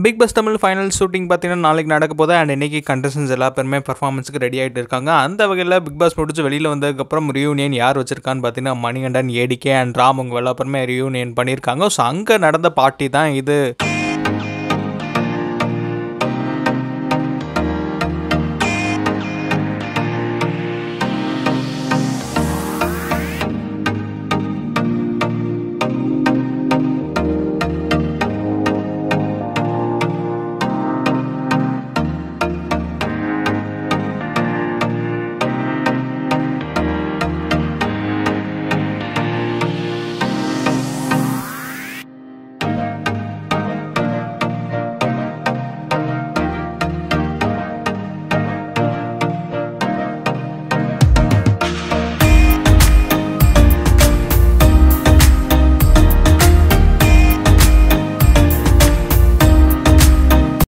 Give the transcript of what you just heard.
Bigg Boss Tamil final shooting பார்த்தீங்கன்னா நாளைக்கு நடக்க போது அண்ட் இன்றைக்கி கண்டஸ்டன்ஸ் எல்லா பேருமே பர்ஃபார்மன்ஸுக்கு ரெடி ஆகிட்டு இருக்காங்க. அந்த வகையில் பிக் பாஸ் முடிச்சு வெளியில் வந்ததுக்கப்புறம் ரியூனியன் யார் வச்சிருக்கான்னு பார்த்தீங்கன்னா மணிகண்டன் ஏடிகே அண்ட் ராம் அவங்க எல்லா பேருமே ரியூனியன் பண்ணியிருக்காங்க. ஸோ அங்கே நடந்த பார்ட்டி தான் இது.